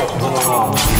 Oh.